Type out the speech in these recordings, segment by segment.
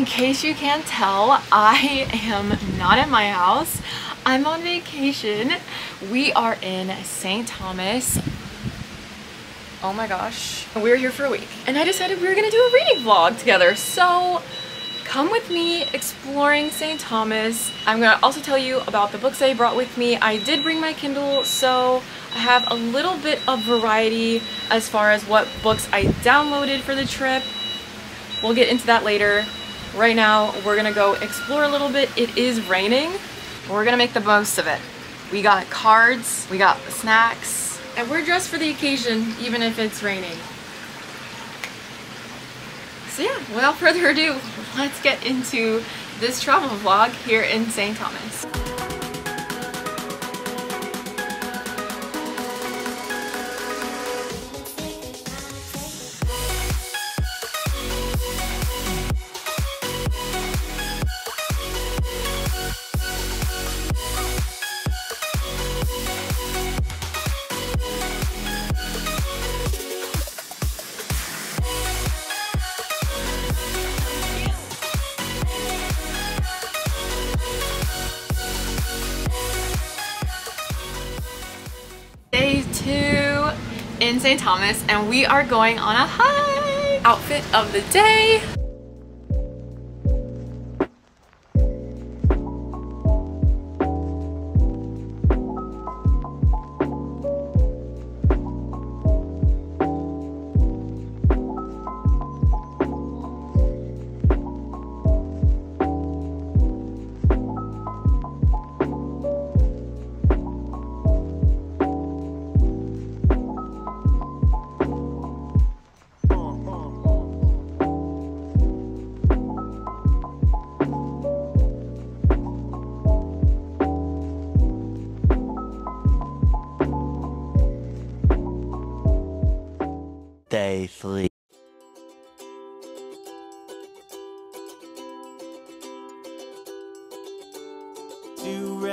In case you can't tell, I am not at my house. I'm on vacation. We are in St. Thomas. Oh my gosh. We are here for a week. And I decided we were gonna do a reading vlog together. So come with me exploring St. Thomas. I'm gonna also tell you about the books I brought with me. I did bring my Kindle, so I have a little bit of variety as far as what books I downloaded for the trip. We'll get into that later. Right now, we're gonna go explore a little bit. It is raining. We're gonna make the most of it. We got cards, we got snacks, and we're dressed for the occasion, even if it's raining. So yeah, without further ado, let's get into this travel vlog here in St. Thomas. In St. Thomas and we are going on a hike. Outfit of the day.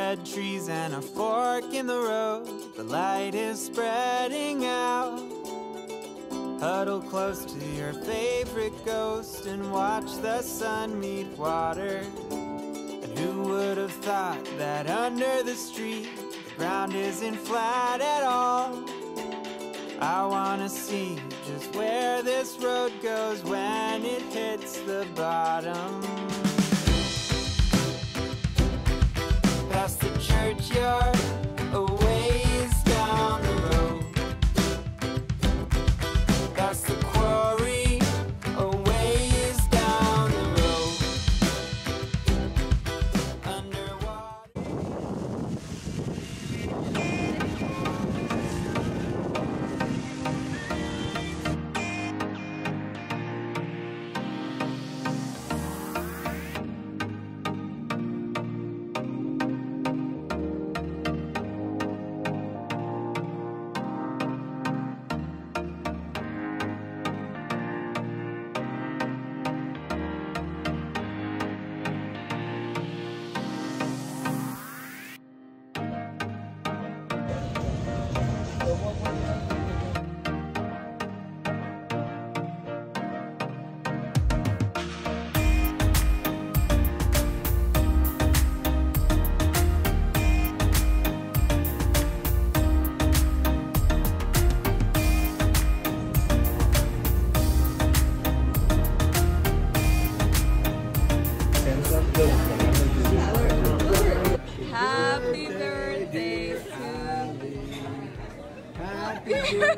Red trees and a fork in the road. The light is spreading out. Huddle close to your favorite ghost and watch the sun meet water. And who would have thought that under the street the ground isn't flat at all? I wanna see just where this road goes when it hits the bottom. Churchyard,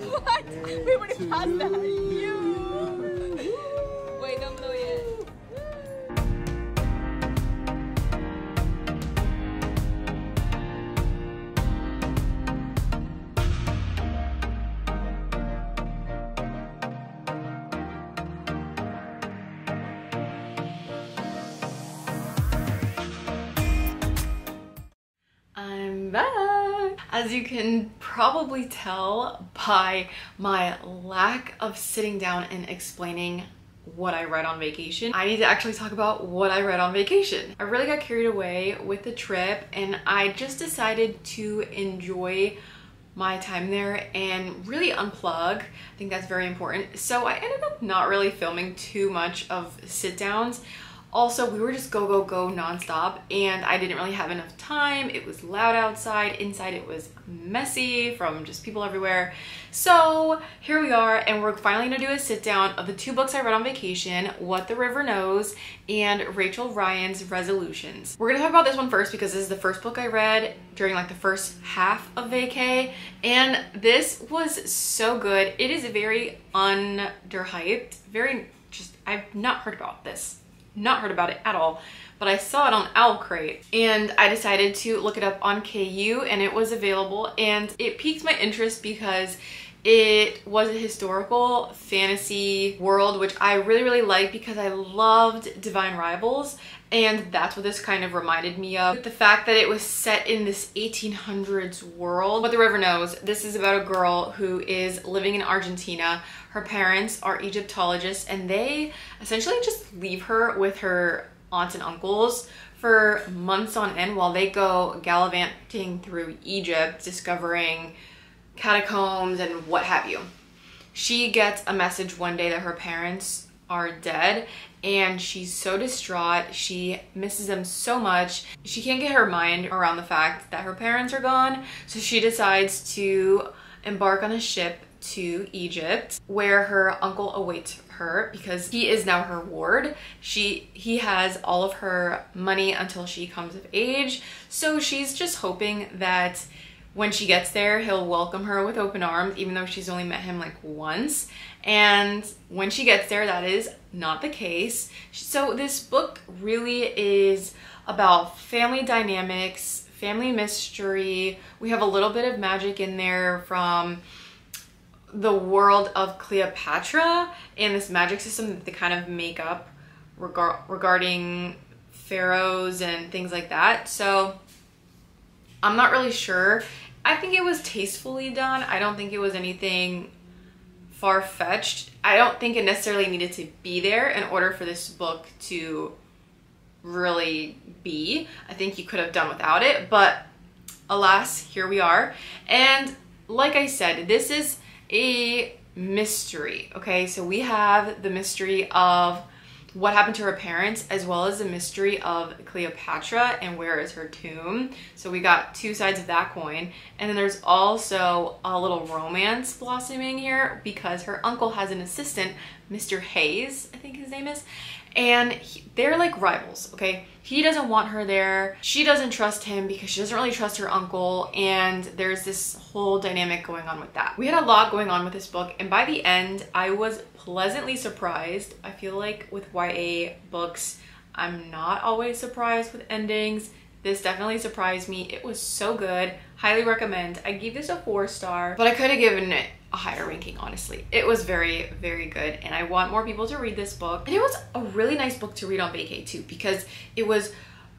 What? We have passed that. You. Wait, don't blow yet. I'm back. As you can probably tell by my lack of sitting down and explaining what I read on vacation, I need to actually talk about what I read on vacation. I really got carried away with the trip and I just decided to enjoy my time there and really unplug. I think that's very important. So I ended up not really filming too much of sit downs Also, we were just go, go, go nonstop, and I didn't really have enough time. It was loud outside. Inside, it was messy from just people everywhere. So here we are, and we're finally gonna do a sit down of the two books I read on vacation What the River Knows and Rachel Ryan's Resolutions. We're gonna talk about this one first because this is the first book I read during like the first half of vacay, and this was so good. It is very underhyped, very just, I've not heard about this not heard about it at all, but I saw it on OwlCrate and I decided to look it up on KU and it was available and it piqued my interest because it was a historical fantasy world, which I really, really like because I loved Divine Rivals. And that's what this kind of reminded me of. The fact that it was set in this 1800s world. What the River Knows, this is about a girl who is living in Argentina. Her parents are Egyptologists and they essentially just leave her with her aunts and uncles for months on end while they go gallivanting through Egypt, discovering catacombs and what have you. She gets a message one day that her parents are dead and she's so distraught. She misses them so much. She can't get her mind around the fact that her parents are gone. So she decides to embark on a ship to Egypt where her uncle awaits her because he is now her ward. She he has all of her money until she comes of age. So she's just hoping that when she gets there, he'll welcome her with open arms, even though she's only met him like once. And when she gets there, that is not the case. So, this book really is about family dynamics, family mystery. We have a little bit of magic in there from the world of Cleopatra and this magic system that they kind of make up regar- regarding pharaohs and things like that. So, I'm not really sure. I think it was tastefully done. I don't think it was anything far fetched. I don't think it necessarily needed to be there in order for this book to really be. I think you could have done without it, but alas, here we are. And like I said, this is a mystery, okay? So we have the mystery of what happened to her parents as well as the mystery of Cleopatra and where is her tomb. So we got two sides of that coin. And then there's also a little romance blossoming here because her uncle has an assistant, Mr. Hayes, I think his name is. And he, they're like rivals, okay? He doesn't want her there. She doesn't trust him because she doesn't really trust her uncle. And there's this whole dynamic going on with that. We had a lot going on with this book. And by the end, I was pleasantly surprised. I feel like with YA books, I'm not always surprised with endings. This definitely surprised me. It was so good. Highly recommend. I gave this a four star, but I could have given it a higher ranking, honestly. It was very, very good, and I want more people to read this book. And it was a really nice book to read on vacay too, because it was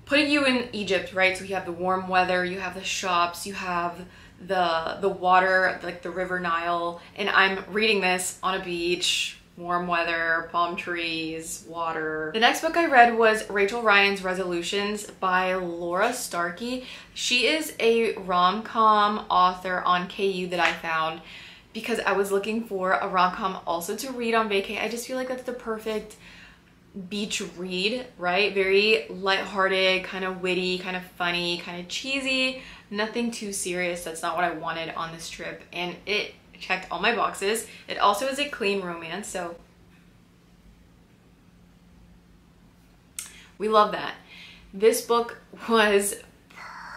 putting you in Egypt, right? So you have the warm weather, you have the shops, you have the the water, like the River Nile, and I'm reading this on a beach warm weather, palm trees, water. The next book I read was Rachel Ryan's Resolutions by Laura Starkey. She is a rom-com author on KU that I found because I was looking for a rom-com also to read on vacay. I just feel like that's the perfect beach read, right? Very lighthearted, kind of witty, kind of funny, kind of cheesy, nothing too serious. That's not what I wanted on this trip. And it checked all my boxes. It also is a clean romance, so we love that. This book was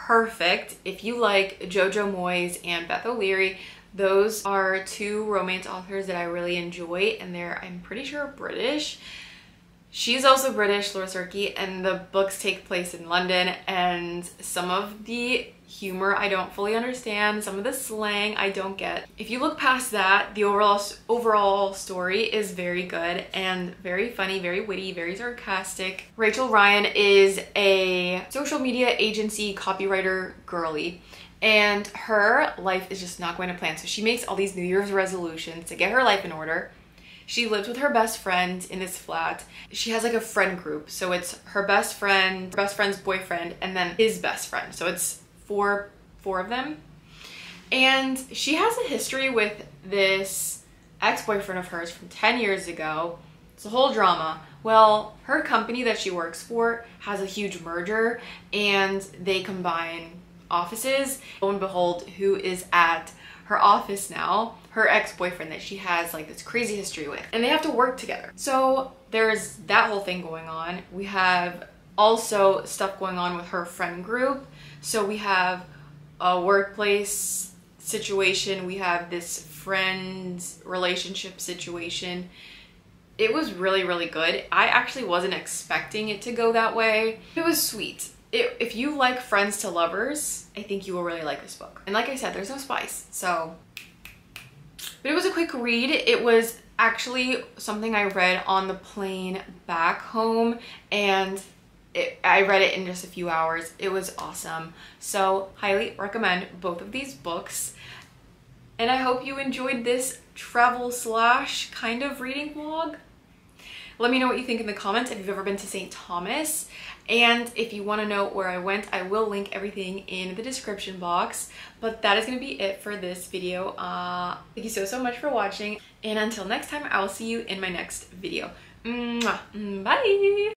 perfect. If you like Jojo Moyes and Beth O'Leary, those are two romance authors that I really enjoy and they're, I'm pretty sure, British. She's also British, Laura Starkey, and the books take place in London and some of the humor I don't fully understand, some of the slang I don't get. If you look past that, the overall overall story is very good and very funny, very witty, very sarcastic. Rachel Ryan is a social media agency copywriter girly and her life is just not going to plan. So she makes all these New Year's resolutions to get her life in order. She lives with her best friend in this flat. She has like a friend group. So it's her best friend, her best friend's boyfriend, and then his best friend. So it's four four of them. And she has a history with this ex-boyfriend of hers from 10 years ago. It's a whole drama. Well, her company that she works for has a huge merger and they combine offices. Lo and behold, who is at her office now, her ex-boyfriend that she has like this crazy history with. And they have to work together. So there's that whole thing going on. We have also stuff going on with her friend group. So we have a workplace situation, we have this friends relationship situation. It was really, really good. I actually wasn't expecting it to go that way. It was sweet. It, if you like Friends to Lovers, I think you will really like this book. And like I said, there's no spice, so. But it was a quick read. It was actually something I read on the plane back home and it, I read it in just a few hours. It was awesome. So highly recommend both of these books. And I hope you enjoyed this travel slash kind of reading vlog. Let me know what you think in the comments if you've ever been to St. Thomas. And if you want to know where I went, I will link everything in the description box. But that is going to be it for this video. Uh, thank you so, so much for watching. And until next time, I will see you in my next video. Mwah. Bye!